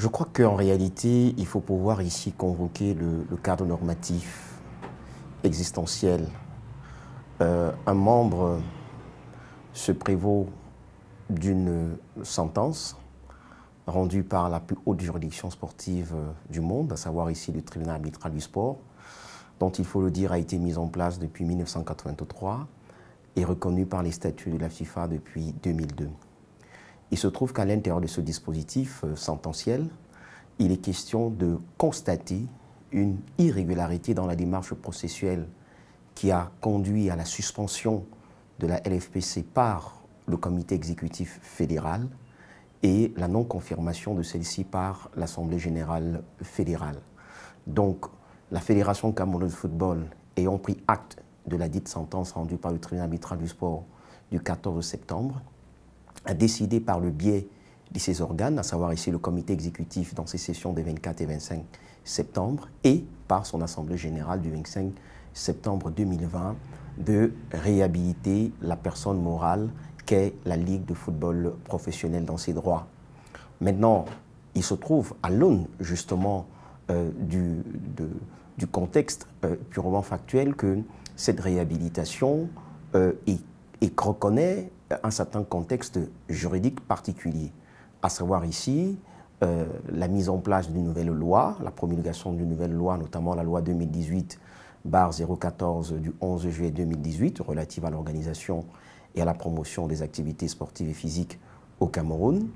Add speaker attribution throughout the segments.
Speaker 1: Je crois qu'en réalité, il faut pouvoir ici convoquer le, cadre normatif existentiel. Euh, un membre se prévaut d'une sentence rendue par la plus haute juridiction sportive euh, du monde, à savoir ici le tribunal arbitral du sport, dont il faut le dire a été mise en place depuis 1983 et reconnue par les statuts de la FIFA depuis 2002. Il se trouve qu'à l'intérieur de ce dispositif euh, sententiel, il est question de constater une irrégularité dans la démarche processuelle qui a conduit à la suspension de la LFPC par le comité exécutif fédéral et la non-confirmation de celle-ci par l'Assemblée générale fédérale. Donc, la Fédération camerounaise de football ayant pris acte de la dite sentence rendue par le tribunal arbitral du sport du 14 septembre, a décidé par le biais de ses organes, à savoir ici le comité exécutif dans ses sessions des 24 et 25 septembre, et par son assemblée générale du 25 septembre 2020, de réhabiliter la personne morale qu'est la Ligue de football professionnel dans ses droits. Maintenant, il se trouve à l'aune justement euh, du, du, contexte euh, purement factuel que cette réhabilitation euh, reconnaît un certain contexte juridique particulier, à savoir ici la mise en place d'une nouvelle loi, la promulgation d'une nouvelle loi, notamment la loi 2018 014 du 11 juillet 2018 relative à l'organisation et à la promotion des activités sportives et physiques au Cameroun,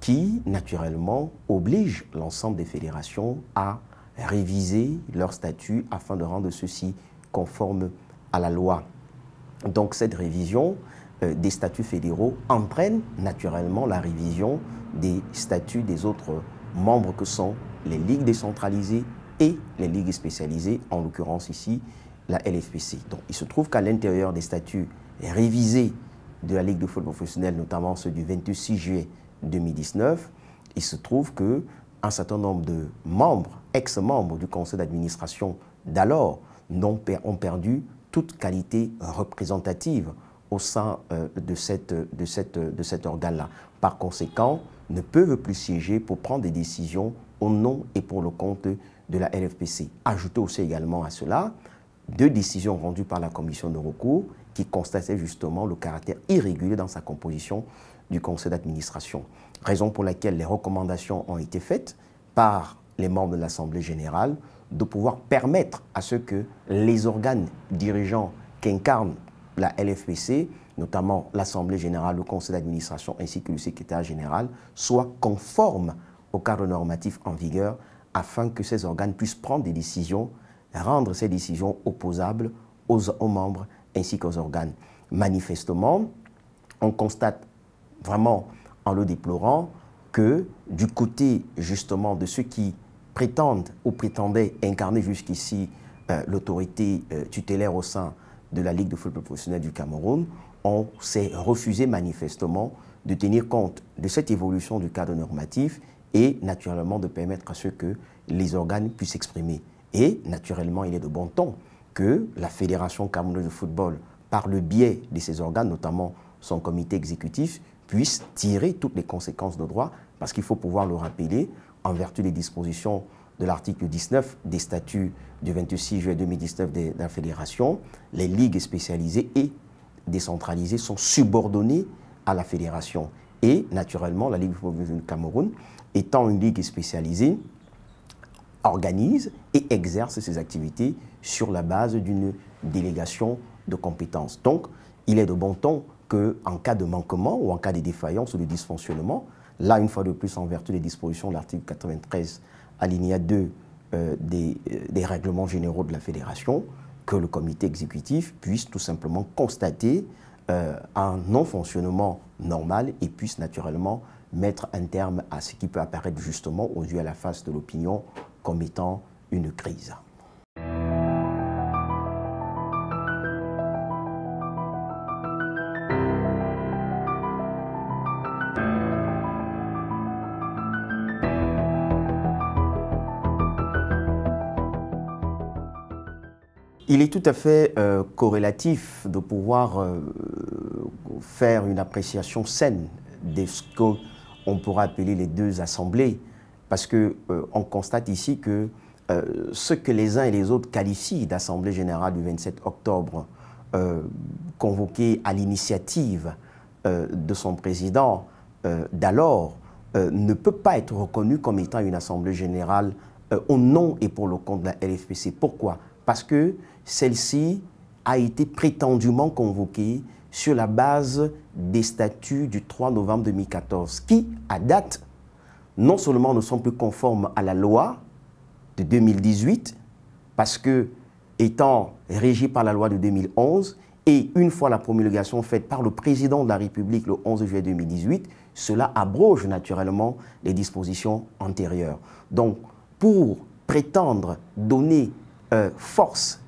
Speaker 1: qui naturellement oblige l'ensemble des fédérations à réviser leur statut afin de rendre ceux-ci conformes à la loi. Donc cette révision euh, des statuts fédéraux entraîne naturellement la révision des statuts des autres membres que sont les ligues décentralisées et les ligues spécialisées, en l'occurrence ici la LFPC. Donc il se trouve qu'à l'intérieur des statuts révisés de la Ligue de football professionnel, notamment ceux du 26 juillet 2019, il se trouve que un certain nombre de membres, ex-membres du conseil d'administration d'alors, ont perdu toute qualité représentative au sein euh, de, cet organe-là. Par conséquent, ne peuvent plus siéger pour prendre des décisions au nom et pour le compte de la LFPC. Ajoutez aussi également à cela deux décisions rendues par la commission de recours qui constataient justement le caractère irrégulier dans sa composition du conseil d'administration. Raison pour laquelle les recommandations ont été faites par les membres de l'Assemblée générale de pouvoir permettre à ce que les organes dirigeants qu'incarne la LFPC, notamment l'Assemblée générale, le conseil d'administration ainsi que le secrétaire général, soient conformes au cadre normatif en vigueur afin que ces organes puissent prendre des décisions, rendre ces décisions opposables aux, aux membres ainsi qu'aux organes. Manifestement, on constate vraiment en le déplorant que du côté justement de ceux qui prétendent ou prétendaient incarner jusqu'ici euh, l'autorité euh, tutélaire au sein de la Ligue de football professionnel du Cameroun, on s'est refusé manifestement de tenir compte de cette évolution du cadre normatif et naturellement de permettre à ce que les organes puissent s'exprimer. Et naturellement, il est de bon ton que la Fédération camerounaise de football, par le biais de ses organes, notamment son comité exécutif, puisse tirer toutes les conséquences de droit, parce qu'il faut pouvoir le rappeler, en vertu des dispositions de l'article 19 des statuts du 26 juillet 2019 de la Fédération, les ligues spécialisées et décentralisées sont subordonnées à la Fédération. Et naturellement, la Ligue du Cameroun, étant une ligue spécialisée, organise et exerce ses activités sur la base d'une délégation de compétences. Donc, il est de bon ton qu'en cas de manquement ou en cas de défaillance ou de dysfonctionnement, là, une fois de plus, en vertu des dispositions de l'article 93, alinéa 2 euh, des, euh, des, règlements généraux de la fédération, que le comité exécutif puisse tout simplement constater euh, un non-fonctionnement normal et puisse naturellement mettre un terme à ce qui peut apparaître justement aux yeux à la face de l'opinion comme étant une crise. Il est tout à fait euh, corrélatif de pouvoir euh, faire une appréciation saine de ce qu'on pourra appeler les deux assemblées parce qu'on euh, constate ici que ce que les uns et les autres qualifient d'Assemblée générale du 27 octobre, convoquée à l'initiative de son président d'alors, ne peut pas être reconnue comme étant une Assemblée générale au nom et pour le compte de la LFPC. Pourquoi? Parce que celle-ci a été prétendument convoquée sur la base des statuts du 3 novembre 2014, qui, à date, non seulement ne sont plus conformes à la loi de 2018, parce que, étant régis par la loi de 2011, et une fois la promulgation faite par le président de la République le 11 juillet 2018, cela abroge naturellement les dispositions antérieures. Donc, pour prétendre donner euh, force,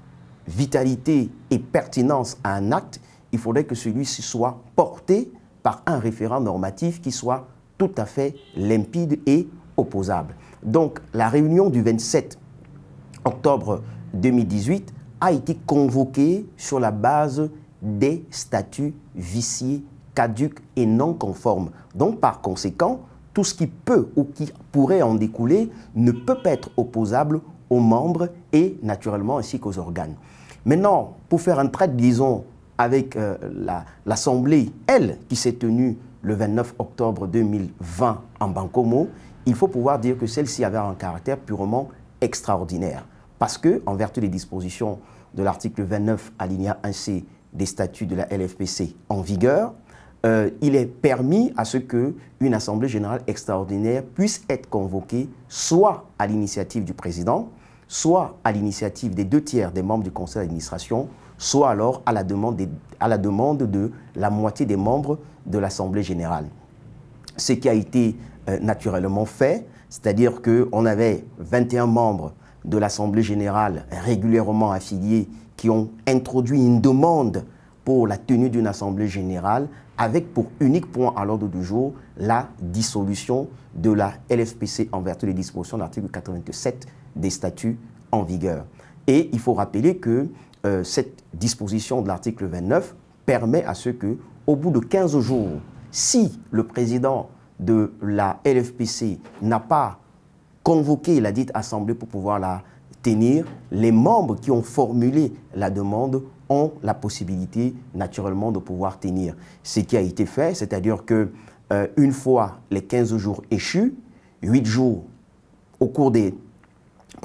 Speaker 1: vitalité et pertinence à un acte, il faudrait que celui-ci soit porté par un référent normatif qui soit tout à fait limpide et opposable. Donc la réunion du 27 octobre 2018 a été convoquée sur la base des statuts viciés, caducs et non conformes. Donc par conséquent, tout ce qui peut ou qui pourrait en découler ne peut pas être opposable aux membres et naturellement ainsi qu'aux organes. Maintenant, pour faire un trait, disons, avec euh, l'Assemblée, elle, qui s'est tenue le 29 octobre 2020 en Bancomo, il faut pouvoir dire que celle-ci avait un caractère purement extraordinaire. Parce que, en vertu des dispositions de l'article 29 alinéa 1c des statuts de la LFPC en vigueur, euh, il est permis à ce qu'une Assemblée générale extraordinaire puisse être convoquée soit à l'initiative du président, soit à l'initiative des deux tiers des membres du conseil d'administration, soit alors à la, demande de, la moitié des membres de l'Assemblée générale. Ce qui a été euh, naturellement fait, c'est-à-dire qu'on avait 21 membres de l'Assemblée générale régulièrement affiliés qui ont introduit une demande pour la tenue d'une Assemblée générale avec pour unique point à l'ordre du jour la dissolution de la LFPC en vertu des dispositions de l'article 87 des statuts en vigueur. Et il faut rappeler que euh, cette disposition de l'article 29 permet à ce que, au bout de 15 jours, si le président de la LFPC n'a pas convoqué la dite assemblée pour pouvoir la tenir, les membres qui ont formulé la demande ont la possibilité naturellement de pouvoir tenir. Ce qui a été fait, c'est-à-dire que euh, une fois les 15 jours échus, 8 jours au cours des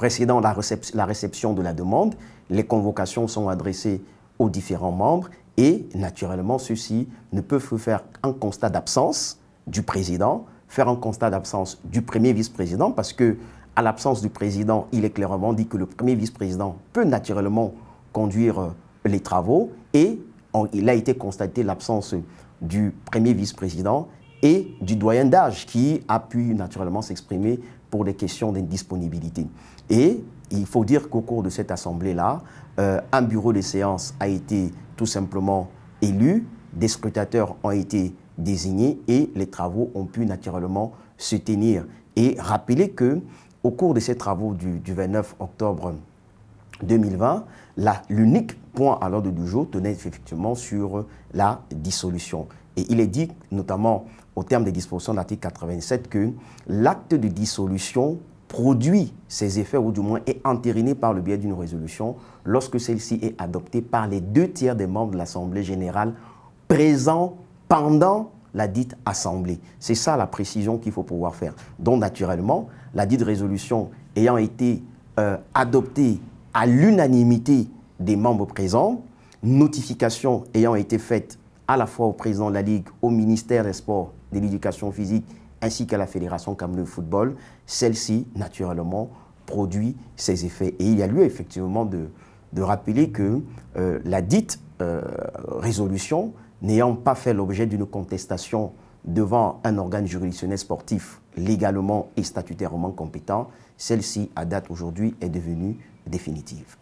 Speaker 1: précédant la, réception de la demande, les convocations sont adressées aux différents membres et naturellement ceux-ci ne peuvent faire un constat d'absence du président, faire un constat d'absence du premier vice-président parce que à l'absence du président, il est clairement dit que le premier vice-président peut naturellement conduire euh, les travaux et il a été constaté l'absence du premier vice-président et du doyen d'âge qui a pu naturellement s'exprimer pour des questions d'indisponibilité. Et il faut dire qu'au cours de cette assemblée-là, euh, un bureau de séance a été tout simplement élu, des scrutateurs ont été désignés et les travaux ont pu naturellement se tenir. Et rappeler que au cours de ces travaux du, du 29 octobre 2020, l'unique point à l'ordre du jour tenait effectivement sur la dissolution. Et il est dit, notamment au terme des dispositions de l'article 87, que l'acte de dissolution produit ses effets, ou du moins est entériné par le biais d'une résolution, lorsque celle-ci est adoptée par les deux tiers des membres de l'Assemblée générale présents pendant la dite Assemblée. C'est ça la précision qu'il faut pouvoir faire. Donc naturellement, la dite résolution ayant été euh, adoptée à l'unanimité des membres présents, notification ayant été faite à la fois au président de la Ligue, au ministère des Sports, de l'Éducation physique, ainsi qu'à la Fédération Cameroun de football, celle-ci, naturellement, produit ses effets. Et il y a lieu effectivement de, rappeler que euh, la dite euh, résolution, n'ayant pas fait l'objet d'une contestation devant un organe juridictionnel sportif légalement et statutairement compétent, celle-ci, à date aujourd'hui, est devenue définitive.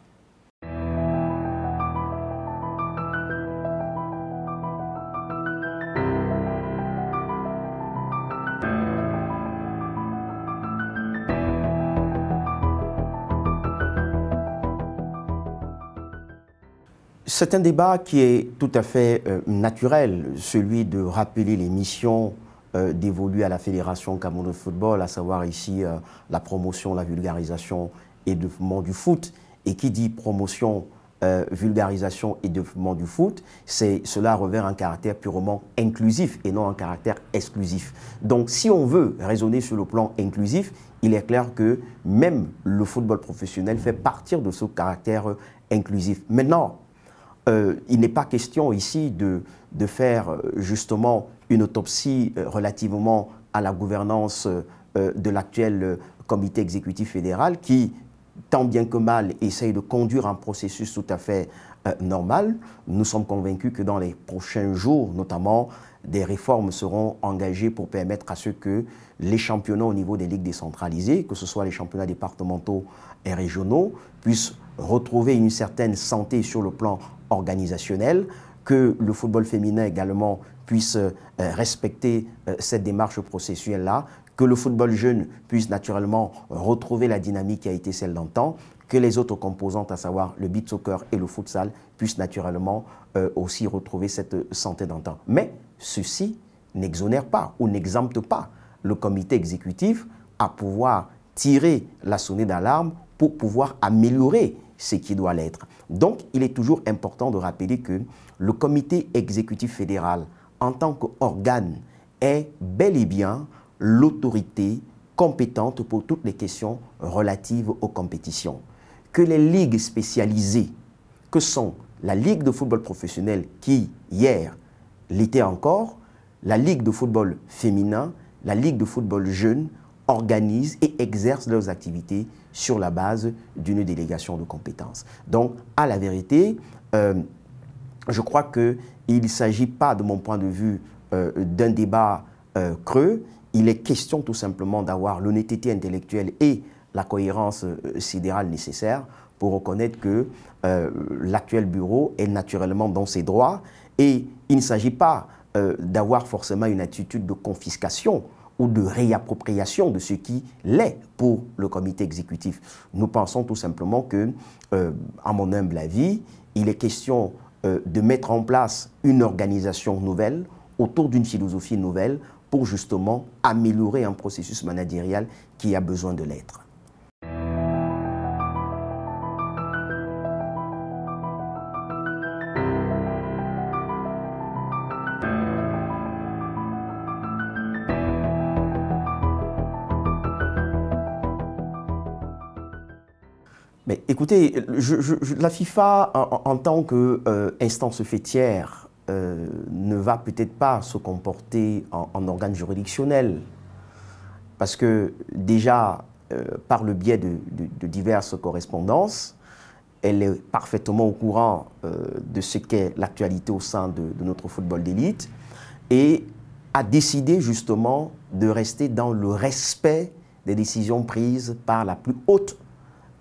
Speaker 1: C'est un débat qui est tout à fait euh, naturel, celui de rappeler les missions euh, dévolues à la Fédération Cameroun de football, à savoir ici euh, la promotion, la vulgarisation et développement du foot. Et qui dit promotion, vulgarisation et développement du foot, cela revêt un caractère purement inclusif et non un caractère exclusif. Donc si on veut raisonner sur le plan inclusif, il est clair que même le football professionnel fait partir de ce caractère inclusif. Maintenant, euh, il n'est pas question ici de, faire euh, justement une autopsie euh, relativement à la gouvernance de l'actuel comité exécutif fédéral qui, tant bien que mal, essaye de conduire un processus tout à fait normal. Nous sommes convaincus que dans les prochains jours, notamment, des réformes seront engagées pour permettre à ce que les championnats au niveau des ligues décentralisées, que ce soit les championnats départementaux et régionaux, puissent retrouver une certaine santé sur le plan organisationnel, que le football féminin également puisse euh, respecter euh, cette démarche processuelle-là, que le football jeune puisse naturellement retrouver la dynamique qui a été celle d'antan, que les autres composantes, à savoir le beat soccer et le futsal, puissent naturellement euh, aussi retrouver cette santé d'antan. Mais ceci n'exonère pas ou n'exempte pas le comité exécutif à pouvoir tirer la sonnette d'alarme pour pouvoir améliorer ce qui doit l'être. Donc, il est toujours important de rappeler que le comité exécutif fédéral, en tant qu'organe, est bel et bien l'autorité compétente pour toutes les questions relatives aux compétitions. Que les ligues spécialisées, que sont la Ligue de football professionnel qui, hier, l'était encore, la Ligue de football féminin, la Ligue de football jeune, organisent et exercent leurs activités sur la base d'une délégation de compétences. Donc, à la vérité, euh, je crois qu'il ne s'agit pas, de mon point de vue, euh, d'un débat euh, creux. Il est question tout simplement d'avoir l'honnêteté intellectuelle et la cohérence sidérale nécessaire pour reconnaître que l'actuel bureau est naturellement dans ses droits et il ne s'agit pas d'avoir forcément une attitude de confiscation ou de réappropriation de ce qui l'est pour le comité exécutif. Nous pensons tout simplement que, euh, à mon humble avis, il est question euh, de mettre en place une organisation nouvelle autour d'une philosophie nouvelle pour justement améliorer un processus managérial qui a besoin de l'être. Écoutez, la FIFA, en, tant qu'instance euh, fêtière, euh, ne va peut-être pas se comporter en, organe juridictionnel. Parce que déjà, euh, par le biais de, diverses correspondances, elle est parfaitement au courant de ce qu'est l'actualité au sein de, de notre football d'élite et a décidé justement de rester dans le respect des décisions prises par la plus haute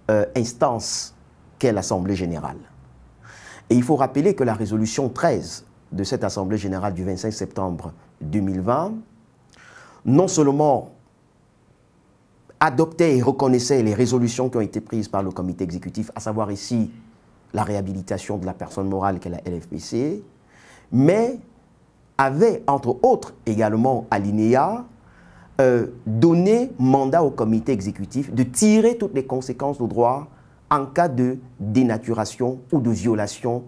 Speaker 1: euh, instance qu'est l'Assemblée générale. Et il faut rappeler que la résolution 13 de cette Assemblée générale du 25 septembre 2020, non seulement adoptait et reconnaissait les résolutions qui ont été prises par le comité exécutif, à savoir ici la réhabilitation de la personne morale qu'est la LFPC, mais avait, entre autres, également alinéa euh, donner mandat au comité exécutif de tirer toutes les conséquences du droit en cas de dénaturation ou de violation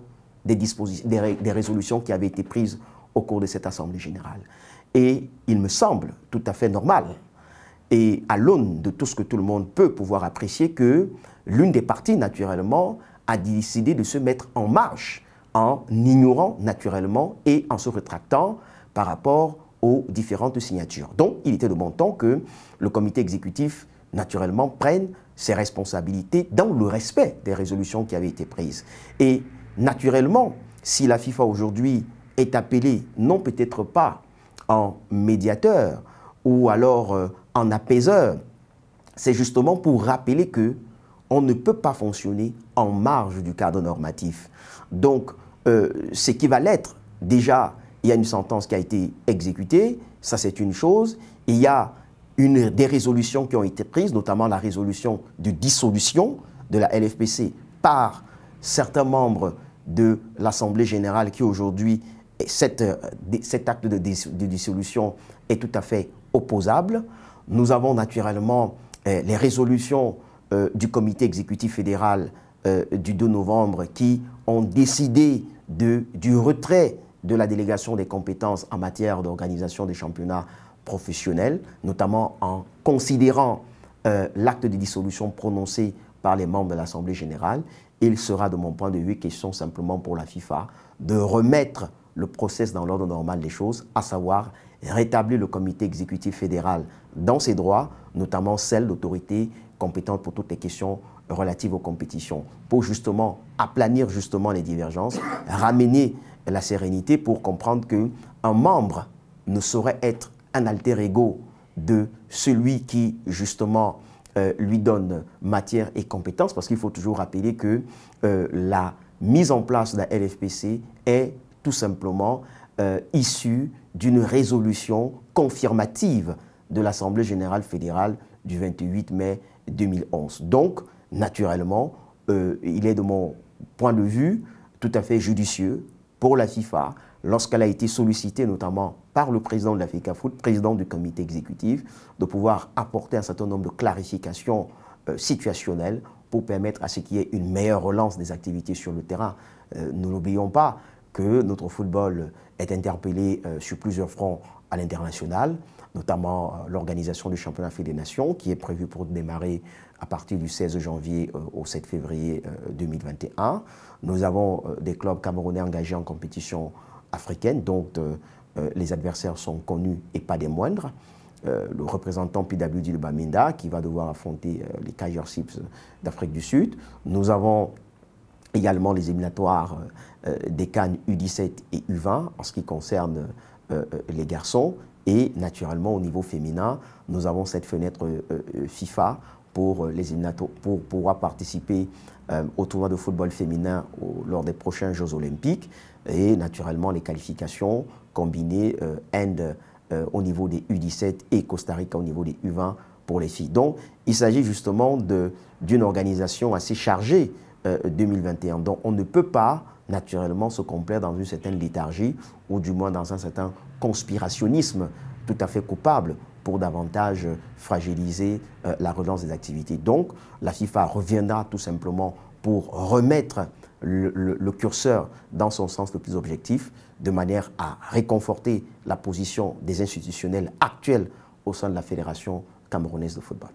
Speaker 1: des, des, des résolutions qui avaient été prises au cours de cette Assemblée générale. Et il me semble tout à fait normal, et à l'aune de tout ce que tout le monde peut pouvoir apprécier, que l'une des parties, naturellement, a décidé de se mettre en marche en ignorant naturellement et en se rétractant par rapport aux différentes signatures. Donc, il était de bon temps que le comité exécutif, naturellement, prenne ses responsabilités dans le respect des résolutions qui avaient été prises. Et naturellement, si la FIFA aujourd'hui est appelée, non peut-être pas en médiateur ou alors euh, en apaiseur, c'est justement pour rappeler que on ne peut pas fonctionner en marge du cadre normatif. Donc, euh, ce qui va l'être, déjà, il y a une sentence qui a été exécutée, ça c'est une chose. Il y a des résolutions qui ont été prises, notamment la résolution de dissolution de la LFPC par certains membres de l'Assemblée générale qui aujourd'hui cet acte de, dissolution est tout à fait opposable. Nous avons naturellement les résolutions du comité exécutif fédéral du 2 novembre qui ont décidé du retrait de la délégation des compétences en matière d'organisation des championnats professionnels, notamment en considérant euh, l'acte de dissolution prononcé par les membres de l'Assemblée générale. Il sera, de mon point de vue, question simplement pour la FIFA de remettre le process dans l'ordre normal des choses, à savoir rétablir le comité exécutif fédéral dans ses droits, notamment celle d'autorité compétente pour toutes les questions relatives aux compétitions, pour justement aplanir justement les divergences, ramener la sérénité pour comprendre qu'un membre ne saurait être un alter ego de celui qui, justement, euh, lui donne matière et compétences, parce qu'il faut toujours rappeler que euh, la mise en place de la LFPC est tout simplement euh, issue d'une résolution confirmative de l'Assemblée générale fédérale du 28 mai 2011. Donc, naturellement, il est de mon point de vue tout à fait judicieux pour la FIFA lorsqu'elle a été sollicitée notamment par le président de l'Africa Foot, président du comité exécutif, de pouvoir apporter un certain nombre de clarifications euh, situationnelles pour permettre à ce qu'il y ait une meilleure relance des activités sur le terrain. Euh, nous n'oublions pas que notre football est interpellé euh, sur plusieurs fronts à l'international, notamment l'organisation du championnat fait des nations qui est prévu pour démarrer à partir du 16 janvier au 7 février 2021. Nous avons des clubs camerounais engagés en compétition africaine, donc euh, euh, les adversaires sont connus et pas des moindres. Euh, le représentant PWD de Baminda qui va devoir affronter les Kaiser d'Afrique du Sud. Nous avons également les éliminatoires des Cannes U17 et U20 en ce qui concerne les garçons. Et naturellement, au niveau féminin, nous avons cette fenêtre FIFA pour, les pour pouvoir participer au tournoi de football féminin lors des prochains Jeux olympiques et naturellement les qualifications combinées euh, Inde euh, au niveau des U17 et Costa Rica au niveau des U20 pour les filles. Donc il s'agit justement d'une organisation assez chargée 2021. Euh, Donc on ne peut pas naturellement se complaire dans une certaine léthargie ou du moins dans un certain conspirationnisme tout à fait coupable pour davantage fragiliser la relance des activités. Donc la FIFA reviendra tout simplement pour remettre le, curseur dans son sens le plus objectif, de manière à réconforter la position des institutionnels actuels au sein de la Fédération camerounaise de football.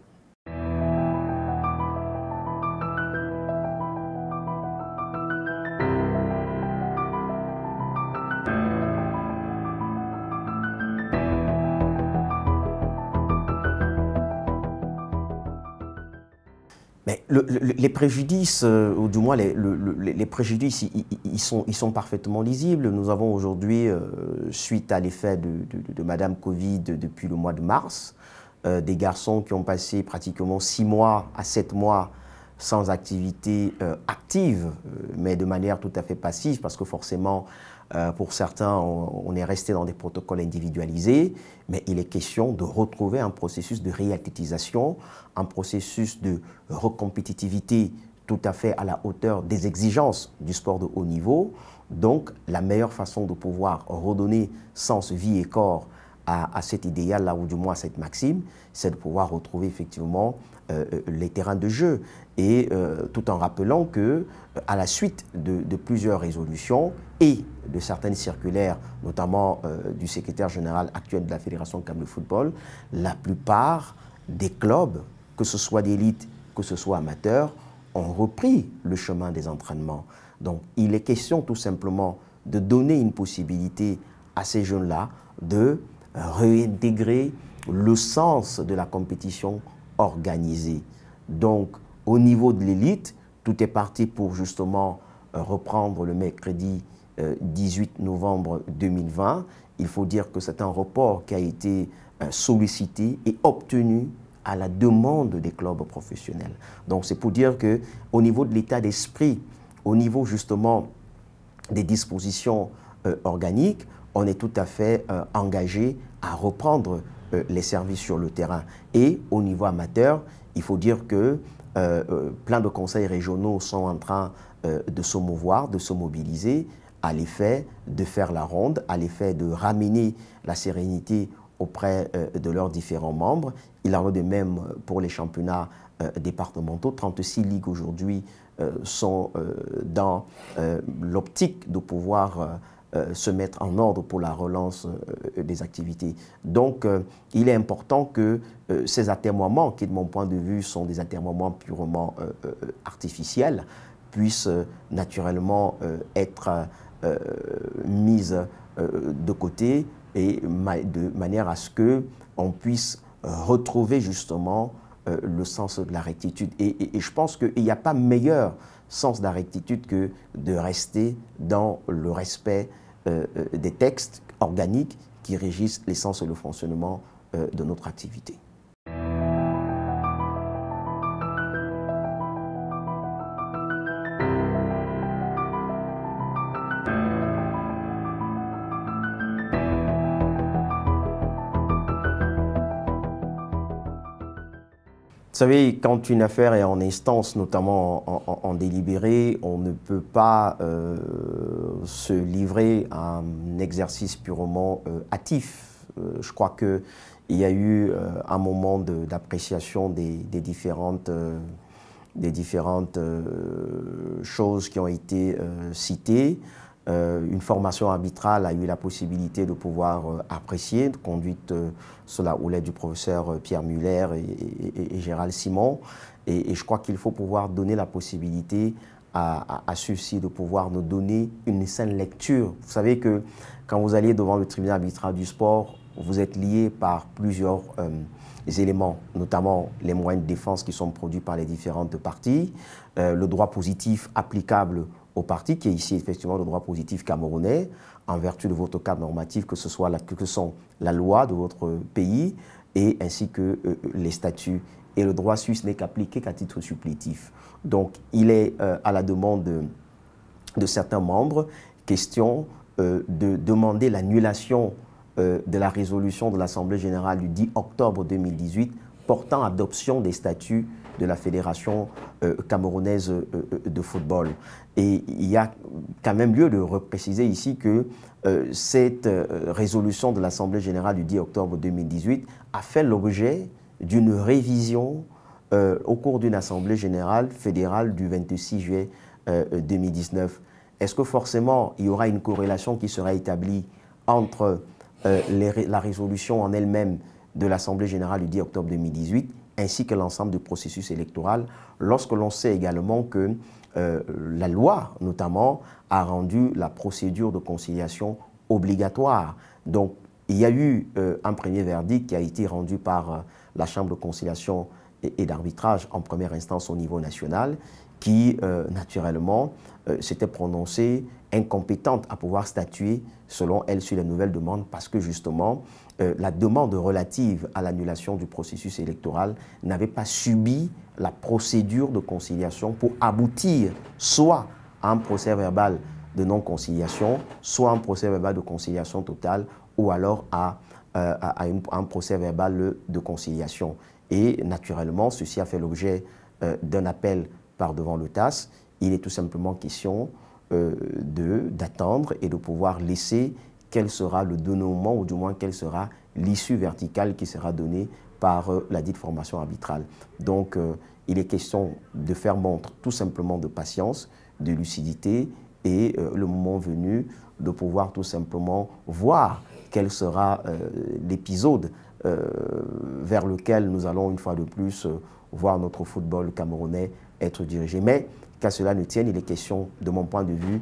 Speaker 1: Les préjudices, euh, ou du moins les, préjudices, ils, sont, parfaitement lisibles. Nous avons aujourd'hui, euh, suite à l'effet de, de, Madame Covid depuis le mois de mars, euh, des garçons qui ont passé pratiquement six mois à sept mois sans activité active, mais de manière tout à fait passive, parce que forcément, pour certains, on, est resté dans des protocoles individualisés, mais il est question de retrouver un processus de réactivisation, un processus de recompétitivité tout à fait à la hauteur des exigences du sport de haut niveau. Donc, la meilleure façon de pouvoir redonner sens, vie et corps à, cet idéal-là, ou du moins à cette maxime, c'est de pouvoir retrouver effectivement euh, euh, les terrains de jeu. Et euh, tout en rappelant que, à la suite de, plusieurs résolutions et de certaines circulaires, notamment du secrétaire général actuel de la Fédération de football, la plupart des clubs, que ce soit d'élite, que ce soit amateurs, ont repris le chemin des entraînements. Donc, il est question tout simplement de donner une possibilité à ces jeunes-là de réintégrer le sens de la compétition organisée. Donc, au niveau de l'élite, tout est parti pour justement euh, reprendre le mercredi 18 euh, novembre 2020. Il faut dire que c'est un report qui a été euh, sollicité et obtenu à la demande des clubs professionnels. Donc c'est pour dire que au niveau de l'état d'esprit, au niveau justement des dispositions organiques, on est tout à fait engagé à reprendre les services sur le terrain. Et au niveau amateur, il faut dire que euh, plein de conseils régionaux sont en train de se mouvoir, de se mobiliser à l'effet de faire la ronde, à l'effet de ramener la sérénité auprès de leurs différents membres. Il en est de même pour les championnats départementaux. 36 ligues aujourd'hui sont dans l'optique de pouvoir euh, se mettre en ordre pour la relance euh, des activités. Donc, euh, il est important que ces atermoiements, qui de mon point de vue sont des atermoiements purement artificiels, puissent naturellement être mis de côté et de manière à ce que on puisse retrouver justement le sens de la rectitude. Et, et je pense qu'il n'y a pas meilleur sens de la rectitude que de rester dans le respect euh, euh, des textes organiques qui régissent l'essence et le fonctionnement euh, de notre activité. Vous savez, quand une affaire est en instance, notamment en, délibéré, on ne peut pas euh, se livrer à un exercice purement euh, hâtif. Euh, je crois qu'il y a eu un moment d'appréciation des, différentes, des différentes choses qui ont été citées. Euh, une formation arbitrale a eu la possibilité de pouvoir euh, apprécier, conduite euh, sous la houlette du professeur Pierre Muller et, Gérald Simon. Et, je crois qu'il faut pouvoir donner la possibilité à, ceux-ci de pouvoir nous donner une saine lecture. Vous savez que quand vous allez devant le tribunal arbitral du sport, vous êtes lié par plusieurs éléments, notamment les moyens de défense qui sont produits par les différentes parties, le droit positif applicable au parti, qui est ici effectivement le droit positif camerounais, en vertu de votre cadre normatif, que ce soit la, que sont la loi de votre pays et ainsi que euh, les statuts. Et le droit suisse n'est qu'appliqué qu'à titre supplétif. Donc, il est euh, à la demande de, certains membres question euh, de demander l'annulation de la résolution de l'Assemblée générale du 10 octobre 2018 portant adoption des statuts de la Fédération euh, camerounaise euh, euh, de football. Et il y a quand même lieu de repréciser ici que cette résolution de l'Assemblée générale du 10 octobre 2018 a fait l'objet d'une révision au cours d'une Assemblée générale fédérale du 26 juillet 2019. Est-ce que forcément il y aura une corrélation qui sera établie entre la résolution en elle-même de l'Assemblée générale du 10 octobre 2018 ainsi que l'ensemble du processus électoral, lorsque l'on sait également que euh, la loi, notamment, a rendu la procédure de conciliation obligatoire? Donc, il y a eu euh, un premier verdict qui a été rendu par euh, la Chambre de conciliation et, d'arbitrage en première instance au niveau national, qui, naturellement, s'était prononcée incompétente à pouvoir statuer, selon elle, sur les nouvelles demandes, parce que justement, euh, la demande relative à l'annulation du processus électoral n'avait pas subi la procédure de conciliation pour aboutir soit à un procès verbal de non-conciliation, soit un procès verbal de conciliation totale, ou alors à, euh, un procès verbal de conciliation. Et naturellement, ceci a fait l'objet euh, d'un appel par devant le TAS. Il est tout simplement question d'attendre et de pouvoir laisser quel sera le dénouement ou du moins quelle sera l'issue verticale qui sera donnée par euh, la dite formation arbitrale. Donc, euh, il est question de faire montre tout simplement de patience, de lucidité et euh, le moment venu de pouvoir tout simplement voir quel sera l'épisode vers lequel nous allons une fois de plus voir notre football camerounais être dirigé. Mais qu'à cela ne tienne, il est question, de mon point de vue,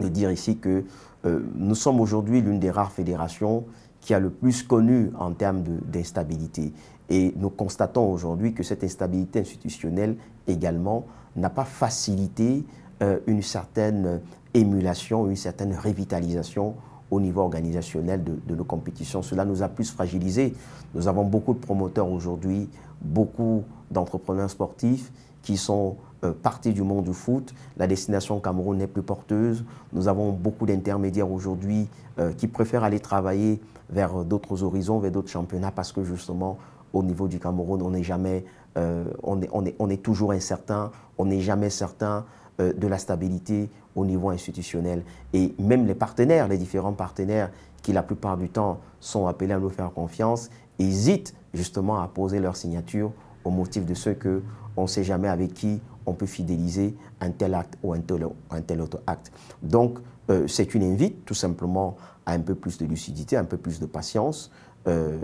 Speaker 1: de dire ici que euh, nous sommes aujourd'hui l'une des rares fédérations qui a le plus connu en termes d'instabilité. Et nous constatons aujourd'hui que cette instabilité institutionnelle également n'a pas facilité euh, une certaine émulation, une certaine revitalisation au niveau organisationnel de, nos compétitions. Cela nous a plus fragilisés. Nous avons beaucoup de promoteurs aujourd'hui, beaucoup d'entrepreneurs sportifs qui sont euh, partie du monde du foot. La destination Cameroun n'est plus porteuse. Nous avons beaucoup d'intermédiaires aujourd'hui euh, qui préfèrent aller travailler vers d'autres horizons, vers d'autres championnats, parce que justement, au niveau du Cameroun, on n'est jamais, euh, on, est, on, est, on, est, toujours incertain, on n'est jamais certain de la stabilité au niveau institutionnel. Et même les partenaires, les différents partenaires qui la plupart du temps sont appelés à nous faire confiance, hésitent justement à poser leur signature au motif de ce que on ne sait jamais avec qui on peut fidéliser un tel acte ou un tel, autre acte. Donc, euh, c'est une invite tout simplement à un peu plus de lucidité, un peu plus de patience. Euh,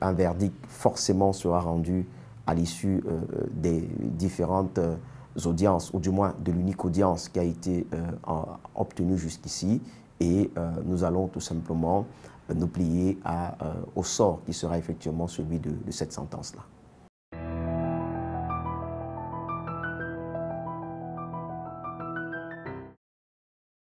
Speaker 1: un verdict forcément sera rendu à l'issue euh, des différentes audiences, ou du moins de l'unique audience qui a été obtenue jusqu'ici. Et nous allons tout simplement nous plier au sort qui sera effectivement celui de cette sentence-là.